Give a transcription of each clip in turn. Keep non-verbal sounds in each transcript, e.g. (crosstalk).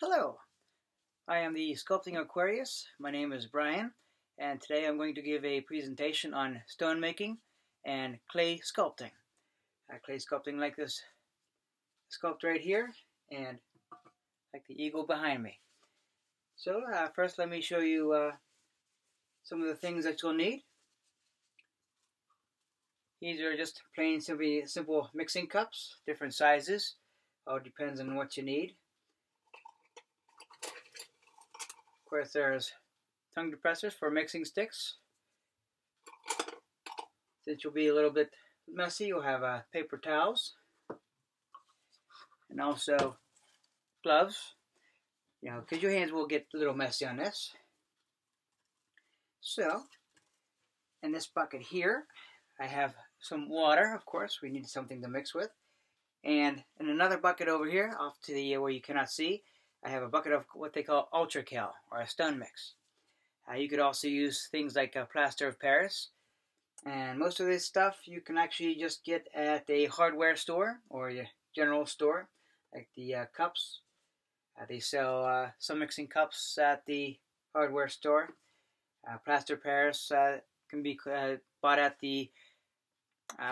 Hello, I am the Sculpting Aquarius. My name is Brian, and today I'm going to give a presentation on stone making and clay sculpting. Clay sculpting like this sculpt right here, and like the eagle behind me. So uh, first let me show you uh, some of the things that you'll need. These are just plain simple, simple mixing cups, different sizes. All depends on what you need. Of course, there's tongue depressors for mixing sticks. Since you'll be a little bit messy, you'll have uh, paper towels. And also gloves. You know, because your hands will get a little messy on this. So, in this bucket here, I have some water, of course. We need something to mix with. And in another bucket over here, off to the where you cannot see, I have a bucket of what they call ultra UltraCal, or a stone mix. Uh, you could also use things like a plaster of Paris. And most of this stuff you can actually just get at a hardware store or a general store, like the uh, cups. Uh, they sell uh, some mixing cups at the hardware store. Uh, plaster Paris can be bought at the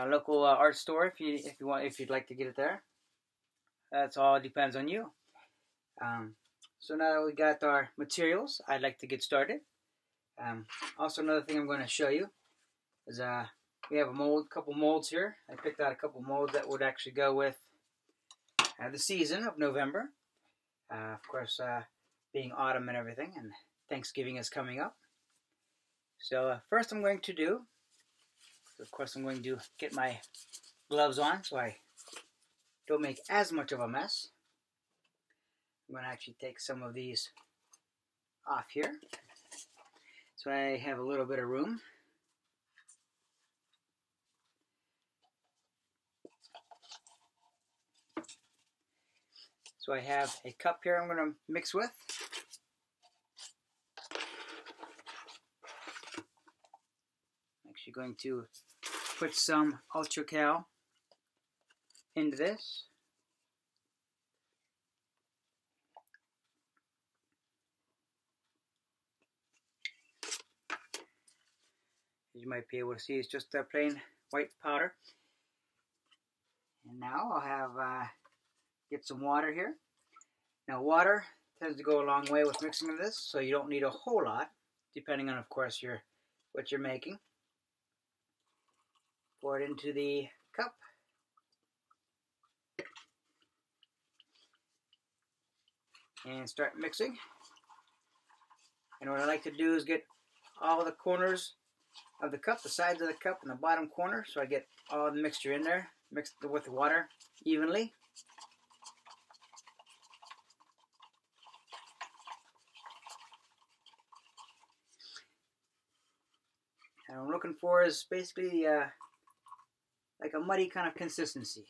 local art store if you if you want if you'd like to get it there. That's all depends on you. Um, so now that we got our materials, I'd like to get started. Um, also, another thing I'm going to show you is uh, we have a mold, couple molds here. I picked out a couple molds that would actually go with uh, the season of November. Uh, of course, uh, being autumn and everything, and Thanksgiving is coming up. So uh, first I'm going to do, of course I'm going to get my gloves on so I don't make as much of a mess. I'm going to actually take some of these off here. So I have a little bit of room. So I have a cup here I'm going to mix with. I'm actually going to put some UltraCal into this. You might be able to see, it's just a plain white powder. And now I'll have uh, get some water here. Now water tends to go a long way with mixing of this, so you don't need a whole lot, depending on, of course, your what you're making. Pour it into the cup. And start mixing. And what I like to do is get all the corners of the cup, the sides of the cup in the bottom corner, so I get all the mixture in there, mixed with the water evenly. And what I'm looking for is basically uh, like a muddy kind of consistency.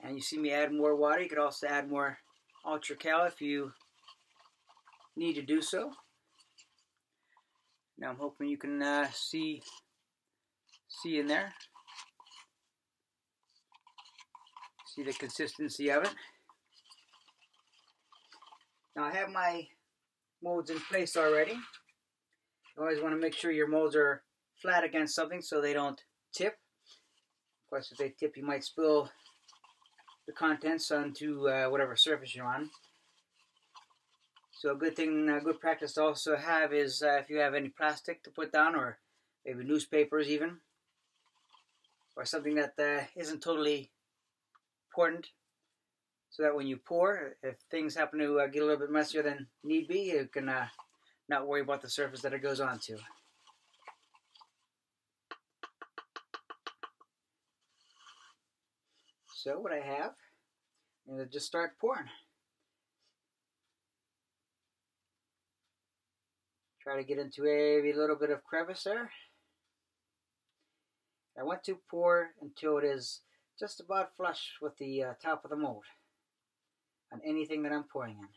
And you see me add more water. You could also add more UltraCal if you need to do so. Now I'm hoping you can uh, see see in there. See the consistency of it. Now I have my molds in place already. You always want to make sure your molds are flat against something so they don't tip. Of course, if they tip, you might spill the contents onto uh, whatever surface you're on. So a good thing, a good practice to also have is uh, if you have any plastic to put down or maybe newspapers even, or something that uh, not totally important, so that when you pour, if things happen to uh, get a little bit messier than need be, you can uh, not worry about the surface that it goes onto. So what I have, to just start pouring. Try to get into a little bit of crevice there. I want to pour until it is just about flush with the uh, top of the mold on anything that I'm pouring in.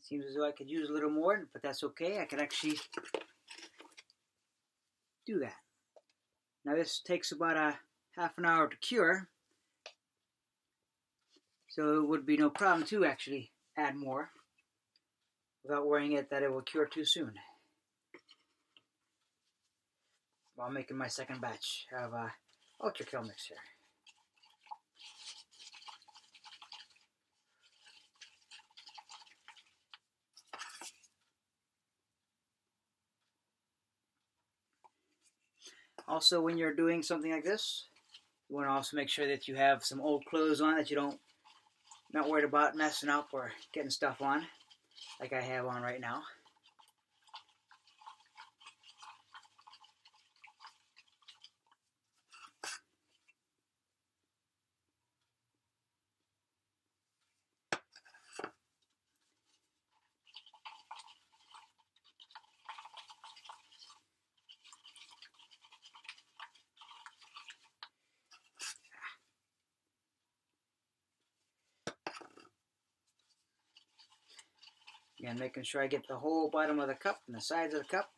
It seems as though I could use a little more, but that's okay. I can actually do that. Now this takes about a half an hour to cure. So it would be no problem to actually add more without worrying it that it will cure too soon. While making my second batch of uh, UltraCal mixture. Also, when you're doing something like this, you want to also make sure that you have some old clothes on that you don't not worried about messing up or getting stuff on like I have on right now. Again, making sure I get the whole bottom of the cup and the sides of the cup.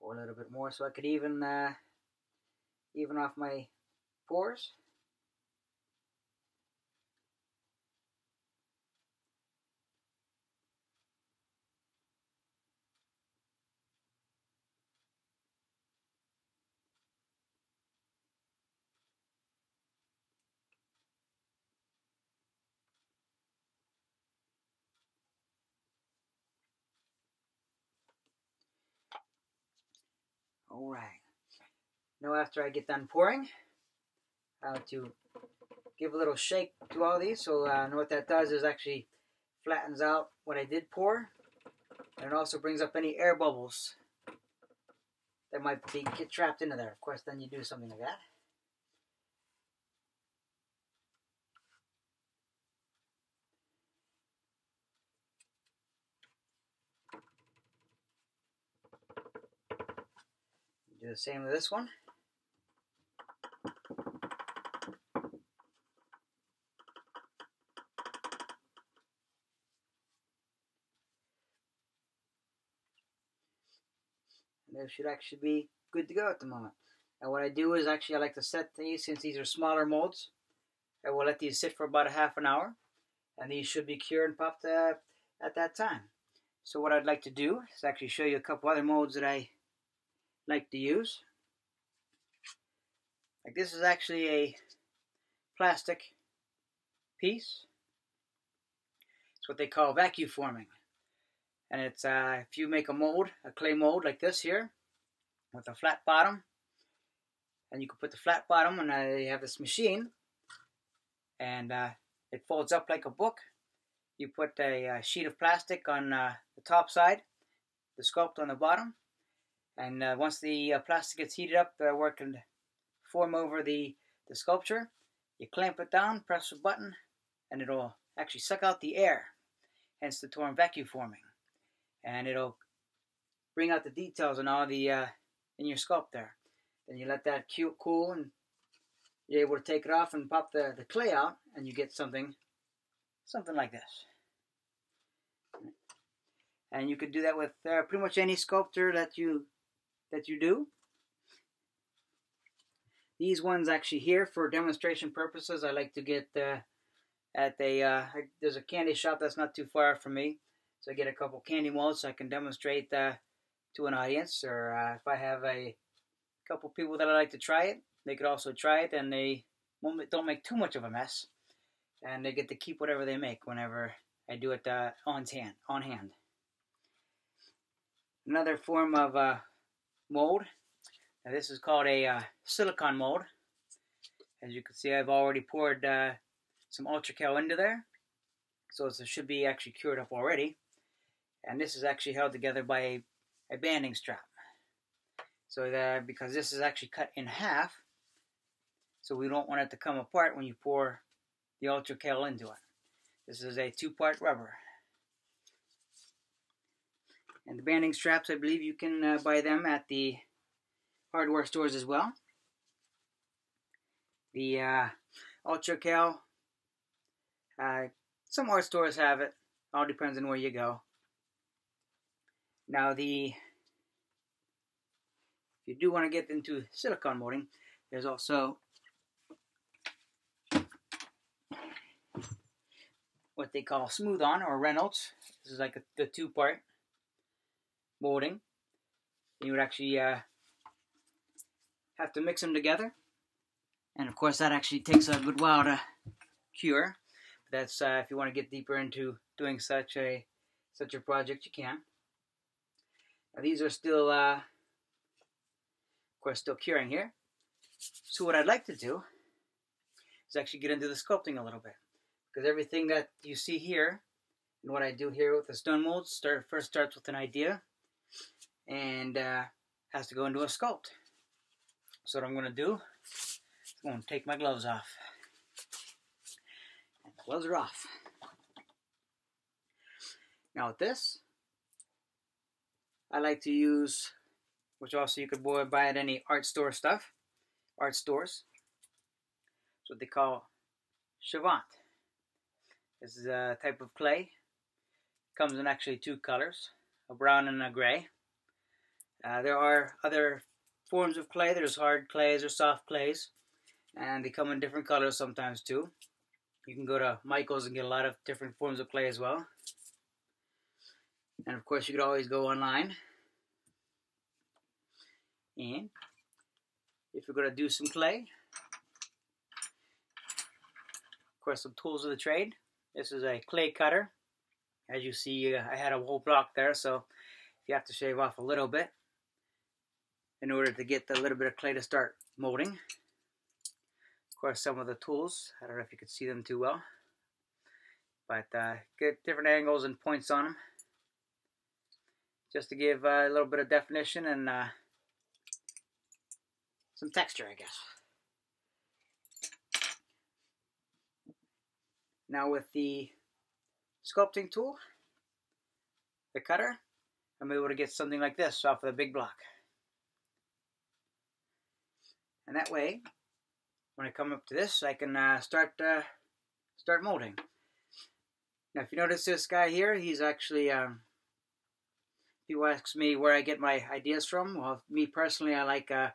Pour a little bit more so I could even uh, even off my pores. All right. Now after I get done pouring, I have to give a little shake to all these. So uh, what that does is actually flattens out what I did pour. And it also brings up any air bubbles that might be get trapped into there. Of course, then you do something like that. Do the same with this one. And they should actually be good to go at the moment. And what I do is actually I like to set these, since these are smaller molds, I will let these sit for about a half an hour. And these should be cured and popped uh, at that time. So what I'd like to do is actually show you a couple other molds that I like to use. Like this is actually a plastic piece. It's what they call vacuum forming. And it's uh, if you make a mold, a clay mold like this here, with a flat bottom, and you can put the flat bottom, and uh, you have this machine, and uh, it folds up like a book. You put a, a sheet of plastic on uh, the top side, the sculpt on the bottom, and uh, once the uh, plastic gets heated up, the work can form over the, the sculpture. You clamp it down, press a button, and it'll actually suck out the air, hence the term vacuum forming. And it'll bring out the details and all the uh, in your sculpt there. Then you let that cool, and you're able to take it off and pop the, the clay out, and you get something something like this. And you could do that with uh, pretty much any sculpture that you that you do. These ones actually here for demonstration purposes, I like to get uh, at a, uh, there's a candy shop that's not too far from me. So I get a couple candy molds so I can demonstrate uh, to an audience. Or uh, if I have a couple people that I like to try it, they could also try it and they don't make too much of a mess. And they get to keep whatever they make whenever I do it uh, on hand. On hand. Another form of uh, mold. Now this is called a uh, silicon mold. As you can see, I've already poured uh, some UltraCal into there. So it should be actually cured up already. And this is actually held together by a, a banding strap. So that, because this is actually cut in half, so we don't want it to come apart when you pour the UltraCal into it. This is a two-part rubber. And the banding straps, I believe you can uh, buy them at the hardware stores as well. The uh, Ultra Cal, uh, some art stores have it. All depends on where you go. Now the, if you do want to get into silicone molding, there's also what they call smooth on or Reynolds. This is like a, the two part molding. You would actually uh, have to mix them together. And of course that actually takes a good while to cure. But that's uh, if you want to get deeper into doing such a such a project you can. Now these are still uh, of course still curing here. So what I'd like to do is actually get into the sculpting a little bit. Because everything that you see here and what I do here with the stone molds start, first starts with an idea and uh, has to go into a sculpt. So what I'm going to do, I'm going to take my gloves off. And gloves are off. Now with this, I like to use, which also you could buy at any art store stuff, art stores. It's what they call Chavant. This is a type of clay. Comes in actually two colors, a brown and a gray. Uh, there are other forms of clay. There's hard clays or soft clays. And they come in different colors sometimes too. You can go to Michael's and get a lot of different forms of clay as well. And of course you could always go online. And if you're going to do some clay, of course some tools of the trade. This is a clay cutter. As you see, uh, I had a whole block there, so if you have to shave off a little bit in order to get the little bit of clay to start molding. Of course, some of the tools, I don't know if you could see them too well, but uh, get different angles and points on them just to give uh, a little bit of definition and uh, some texture, I guess. Now with the sculpting tool, the cutter, I'm able to get something like this off of the big block. And that way, when I come up to this, I can uh, start uh, start molding. Now, if you notice this guy here, he's actually, um, people ask me where I get my ideas from. Well, me personally, I like uh,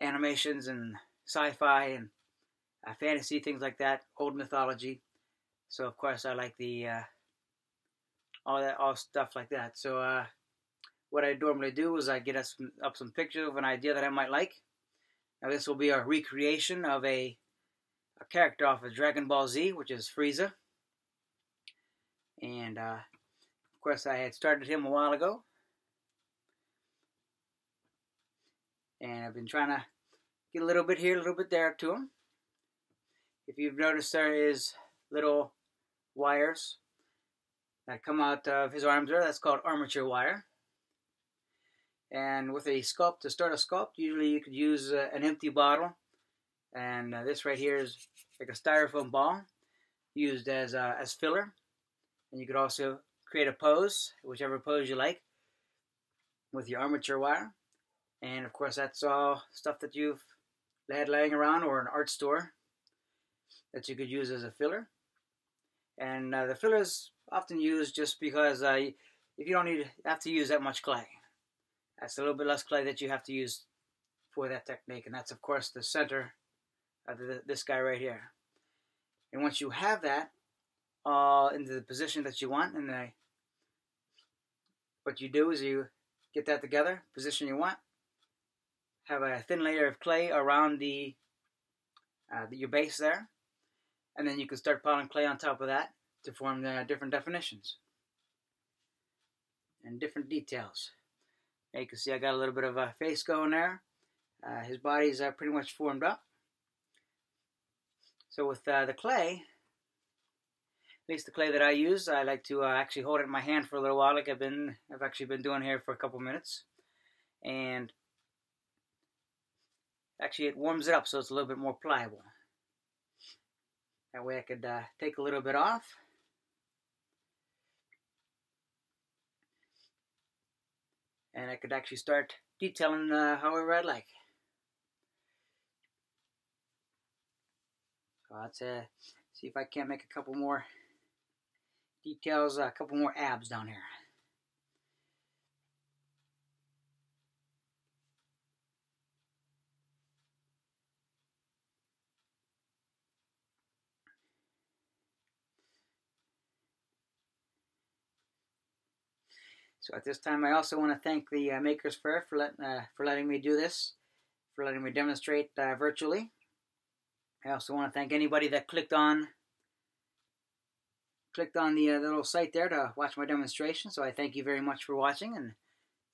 animations and sci-fi and uh, fantasy, things like that, old mythology. So, of course, I like the uh, all that, all stuff like that. So, uh, what I normally do is I get us up some pictures of an idea that I might like, now this will be a recreation of a, a character off of Dragon Ball Z, which is Frieza. And uh, of course I had started him a while ago. And I've been trying to get a little bit here, a little bit there to him. If you've noticed there is little wires that come out of his arms there, that's called armature wire. And with a sculpt, to start a sculpt, usually you could use uh, an empty bottle. And uh, this right here is like a styrofoam ball used as, uh, as filler. And you could also create a pose, whichever pose you like, with your armature wire. And of course, that's all stuff that you've had laying around or an art store that you could use as a filler. And uh, the filler is often used just because uh, if you don't need have to use that much clay. That's a little bit less clay that you have to use for that technique. And that's, of course, the center of the, this guy right here. And once you have that uh, into the position that you want, and the, what you do is you get that together, position you want, have a thin layer of clay around the, uh, your base there, and then you can start piling clay on top of that to form the different definitions and different details. You can see I got a little bit of a face going there. Uh, his body's uh, pretty much formed up. So with uh, the clay, at least the clay that I use, I like to uh, actually hold it in my hand for a little while, like I've been, I've actually been doing here for a couple minutes, and actually it warms it up so it's a little bit more pliable. That way I could uh, take a little bit off and I could actually start detailing uh, however I'd like. So let's uh, see if I can't make a couple more details, a couple more abs down here. So at this time, I also want to thank the uh, Makers Faire for, let, uh, for letting me do this, for letting me demonstrate uh, virtually. I also want to thank anybody that clicked on clicked on the, uh, the little site there to watch my demonstration. So I thank you very much for watching, and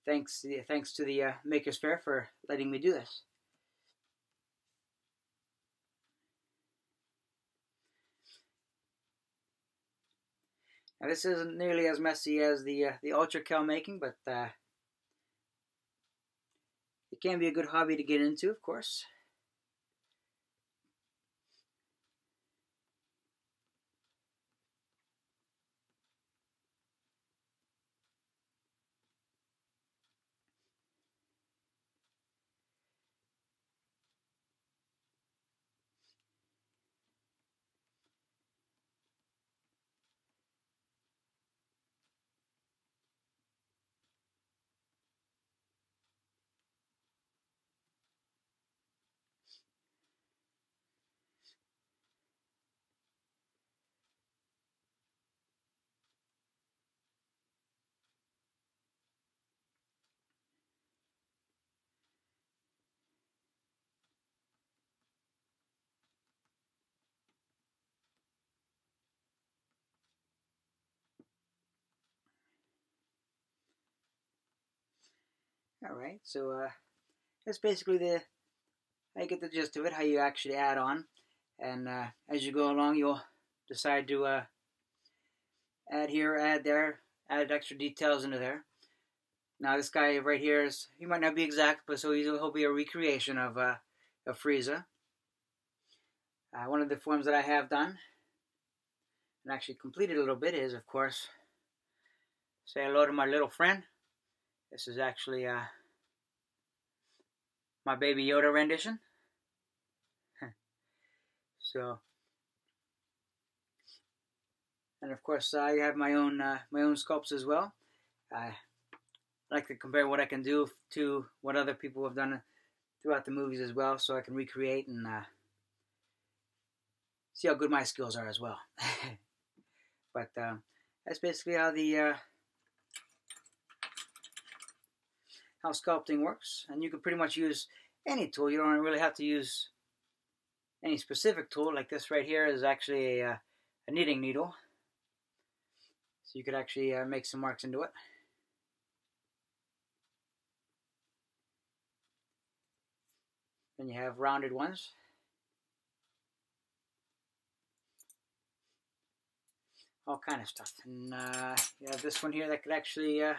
thanks thanks to the uh, Makers Faire for letting me do this. Now this isn't nearly as messy as the uh, the ultra cal making, but uh, it can be a good hobby to get into, of course. Alright, so uh, that's basically the, I get the gist of it, how you actually add on. And uh, as you go along, you'll decide to uh, add here, add there, add extra details into there. Now this guy right here is, he might not be exact, but so he'll be a recreation of, uh, of Frieza. Uh, one of the forms that I have done, and actually completed a little bit, is of course, say hello to my little friend. This is actually uh, my Baby Yoda rendition. (laughs) so, and of course, I have my own uh, my own sculpts as well. I like to compare what I can do to what other people have done throughout the movies as well, so I can recreate and uh, see how good my skills are as well. (laughs) but uh, that's basically how the uh, how sculpting works. And you can pretty much use any tool. You don't really have to use any specific tool. Like this right here is actually a, uh, a knitting needle. So you could actually uh, make some marks into it. Then you have rounded ones. All kind of stuff. And uh, you have this one here that could actually uh,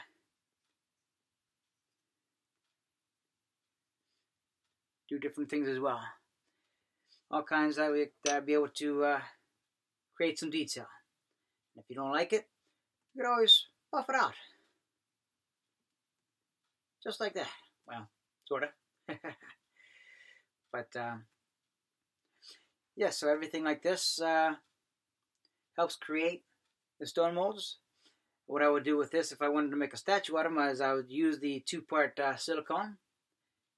do different things as well. All kinds that we that be able to uh, create some detail. And if you don't like it, you can always buff it out. Just like that. Well, sort of. (laughs) but, um, yeah, so everything like this uh, helps create the stone molds. What I would do with this, if I wanted to make a statue out of them, is I would use the two-part uh, silicone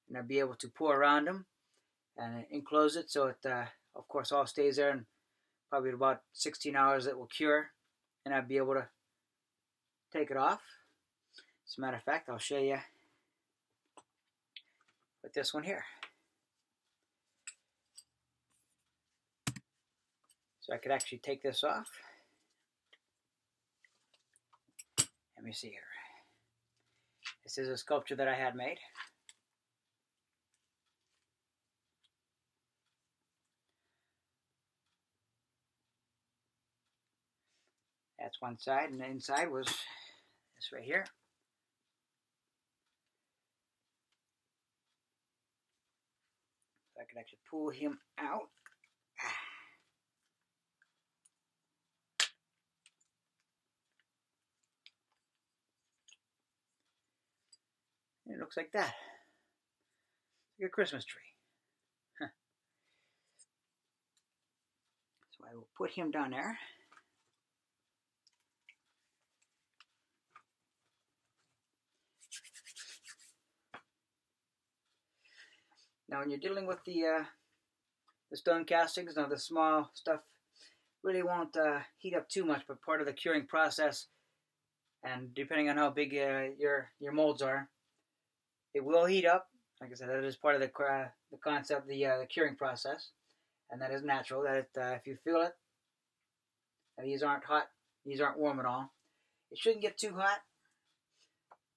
and I'll be able to pour around them and enclose it so it, uh, of course, all stays there and probably about 16 hours it will cure and I'll be able to take it off. As a matter of fact, I'll show you with this one here. So I could actually take this off. Let me see here. This is a sculpture that I had made. That's one side, and the inside was this right here. So I could actually pull him out. It looks like that. Like a Christmas tree. So I will put him down there. Now when you're dealing with the uh, the stone castings, now the small stuff really won't uh, heat up too much, but part of the curing process, and depending on how big uh, your your molds are, it will heat up. Like I said, that is part of the the concept, the uh, the curing process, and that is natural. That it, uh, if you feel it, these aren't hot, these aren't warm at all. It shouldn't get too hot,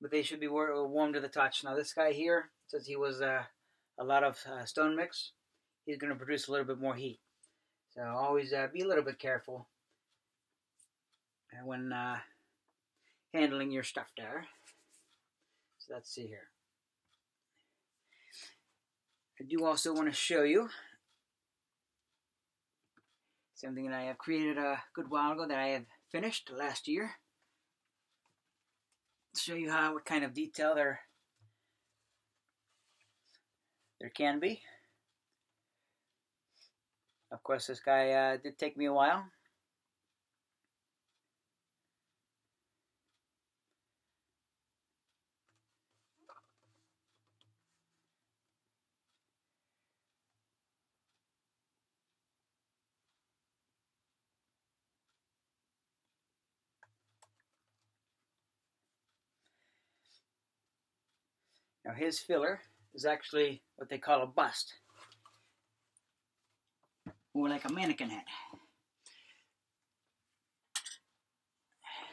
but they should be warm to the touch. Now this guy here says he was uh, a lot of stone mix. He's going to produce a little bit more heat. So always uh, be a little bit careful when uh, handling your stuff there. So let's see here. I do also want to show you something that I have created a good while ago that I have finished last year. Show you how what kind of detail there there can be. Of course, this guy uh, did take me a while. Now his filler is actually what they call a bust or like a mannequin head.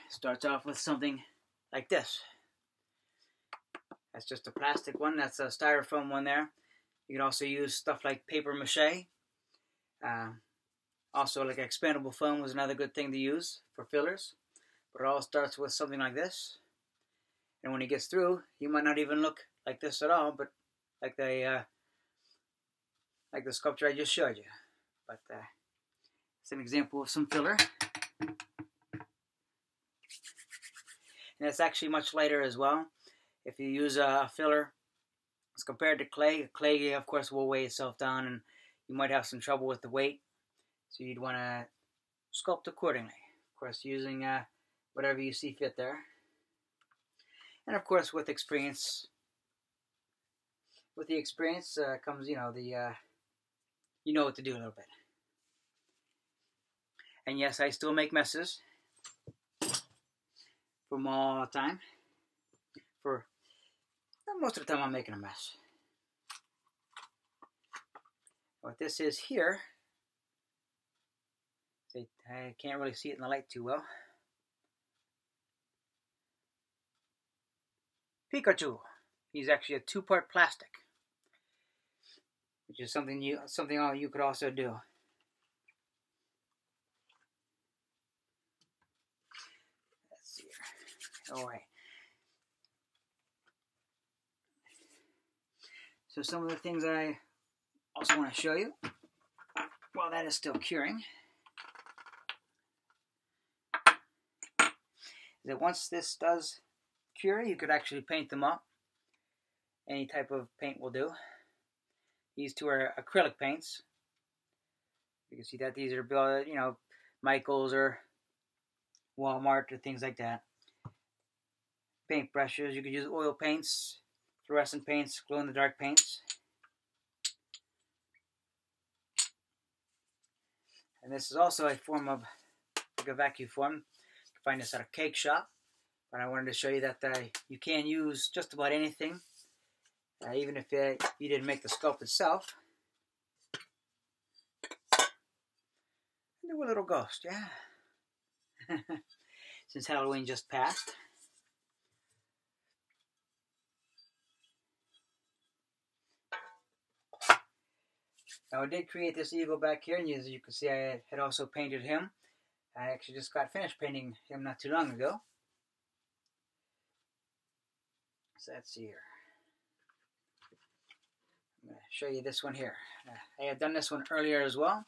Starts off with something like this. That's just a plastic one. That's a styrofoam one there. You can also use stuff like paper mache. Uh, also, like expandable foam was another good thing to use for fillers. But it all starts with something like this. And when it gets through, you might not even look like this at all, but like the uh, like the sculpture I just showed you. But uh, it's an example of some filler. And it's actually much lighter as well. If you use a filler as compared to clay, clay of course will weigh itself down and you might have some trouble with the weight. So you'd want to sculpt accordingly. Of course using uh, whatever you see fit there. And of course with experience, with the experience uh, comes, you know, the, uh, you know what to do a little bit. And yes, I still make messes from all the time. For most of the time, I'm making a mess. What this is here, I can't really see it in the light too well. Pikachu. He's actually a two-part plastic, which is something you something you could also do. away. Oh, so some of the things I also want to show you while that is still curing is that once this does cure, you could actually paint them up. Any type of paint will do. These two are acrylic paints. You can see that these are, you know, Michaels or Walmart or things like that paint brushes. You could use oil paints, fluorescent paints, glow-in-the-dark paints. And this is also a form of like a vacuum form. You can find this at a cake shop. But I wanted to show you that uh, you can use just about anything, uh, even if you didn't make the sculpt itself. Do a little ghost, yeah. (laughs) Since Halloween just passed. Now I did create this eagle back here, and as you can see, I had also painted him. I actually just got finished painting him not too long ago. So see here show you this one here. Uh, I had done this one earlier as well.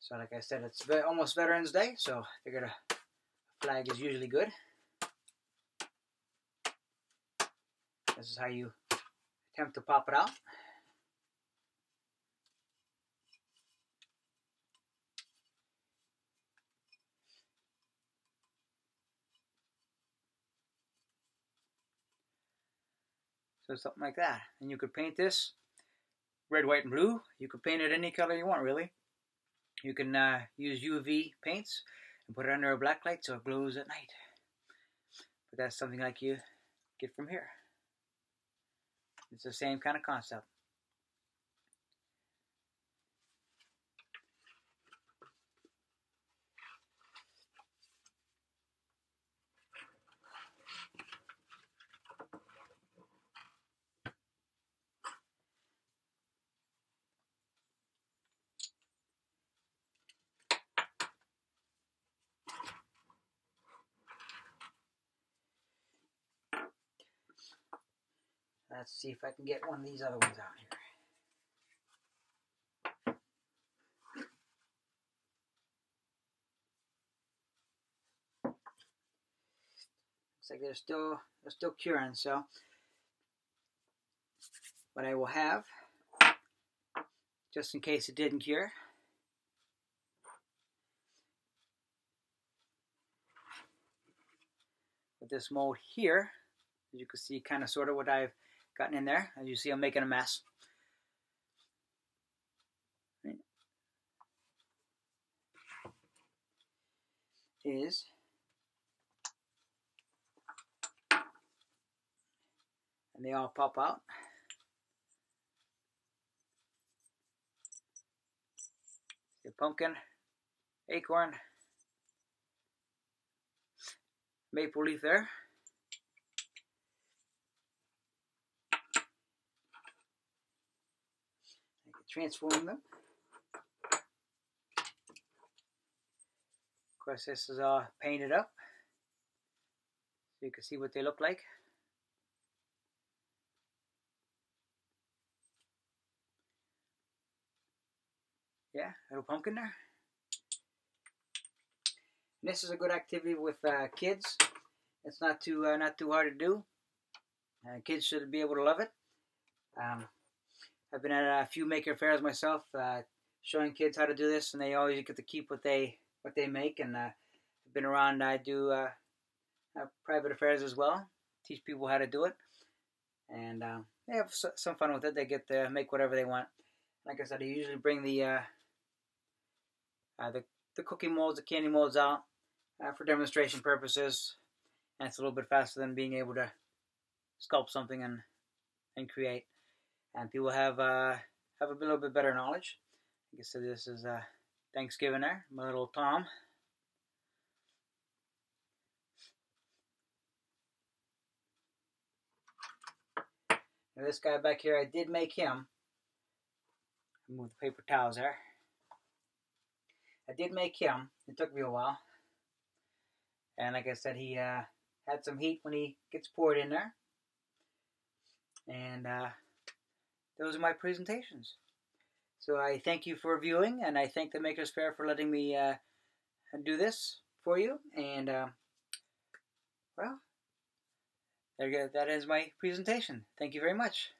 So like I said, it's almost Veterans Day, so I figured a flag is usually good. This is how you attempt to pop it out. So something like that. And you could paint this red, white, and blue. You could paint it any color you want, really. You can uh, use UV paints and put it under a black light so it glows at night. But that's something like you get from here. It's the same kind of concept. Let's see if I can get one of these other ones out here. Looks like they're still they're still curing, so what I will have, just in case it didn't cure, with this mold here, as you can see kind of sort of what I've gotten in there. As you see, I'm making a mess. Is and they all pop out. The pumpkin, acorn, maple leaf there. Transform them. Of course, this is all painted up, so you can see what they look like. Yeah, little pumpkin there. And this is a good activity with uh, kids. It's not too uh, not too hard to do. Uh, kids should be able to love it. Um, I've been at a few maker fairs myself, uh, showing kids how to do this, and they always get to keep what they what they make. And uh, I've been around. I do uh, private affairs as well, teach people how to do it, and uh, they have some fun with it. They get to make whatever they want. Like I said, I usually bring the uh, uh, the the cookie molds, the candy molds out for demonstration purposes, and it's a little bit faster than being able to sculpt something and and create and people have uh, have a little bit better knowledge. I guess so this is uh, Thanksgiving there, my little Tom. Now this guy back here, I did make him. Move the paper towels there. I did make him. It took me a while. And like I said, he uh, had some heat when he gets poured in there. And uh, those are my presentations. So I thank you for viewing, and I thank the Makers Faire for letting me uh, do this for you. And, uh, well, there you go. that is my presentation. Thank you very much.